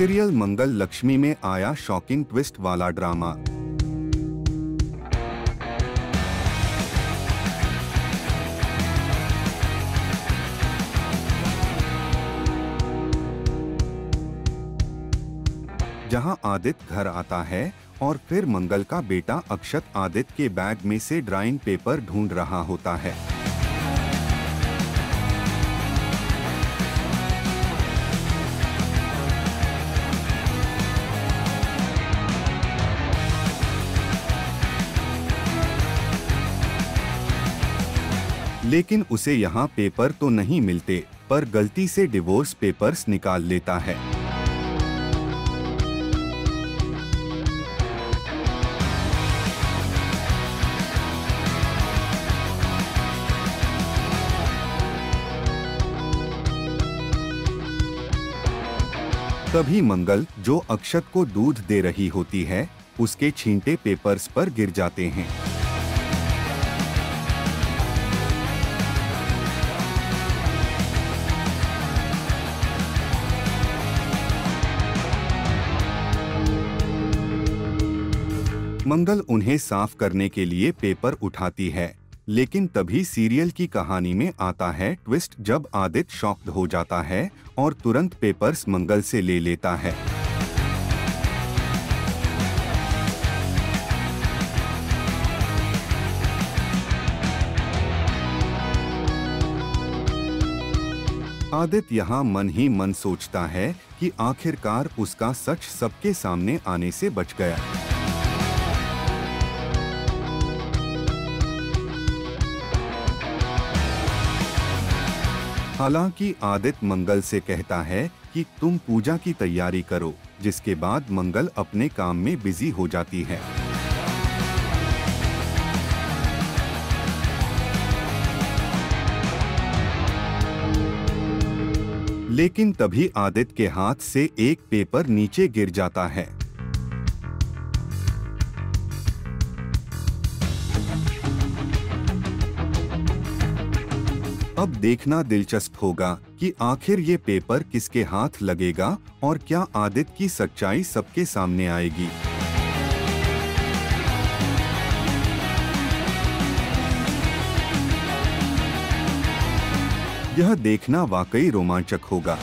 Serial मंगल लक्ष्मी में आया shocking twist वाला ड्रामा। जहाँ आदित्य घर आता है और फिर मंगल का बेटा अक्षत आदित्य के बैग में से ड्राइंग पेपर ढूंढ रहा होता है। लेकिन उसे यहाँ पेपर तो नहीं मिलते, पर गलती से डिवोर्स पेपर्स निकाल लेता है। तभी मंगल, जो अक्षत को दूध दे रही होती है, उसके छींटे पेपर्स पर गिर जाते हैं। मंगल उन्हें साफ़ करने के लिए पेपर उठाती है, लेकिन तभी सीरियल की कहानी में आता है ट्विस्ट जब आदित्य शॉक्ड हो जाता है और तुरंत पेपर्स मंगल से ले लेता है। आदित्य यहाँ मन ही मन सोचता है कि आखिरकार उसका सच सबके सामने आने से बच गया। हालाँकि आदित्य मंगल से कहता है कि तुम पूजा की तैयारी करो, जिसके बाद मंगल अपने काम में बिज़ी हो जाती है। लेकिन तभी आदित्य के हाथ से एक पेपर नीचे गिर जाता है। अब देखना दिलचस्प होगा कि आखिर ये पेपर किसके हाथ लगेगा और क्या आदित्य की सच्चाई सबके सामने आएगी। यह देखना वाकई रोमांचक होगा।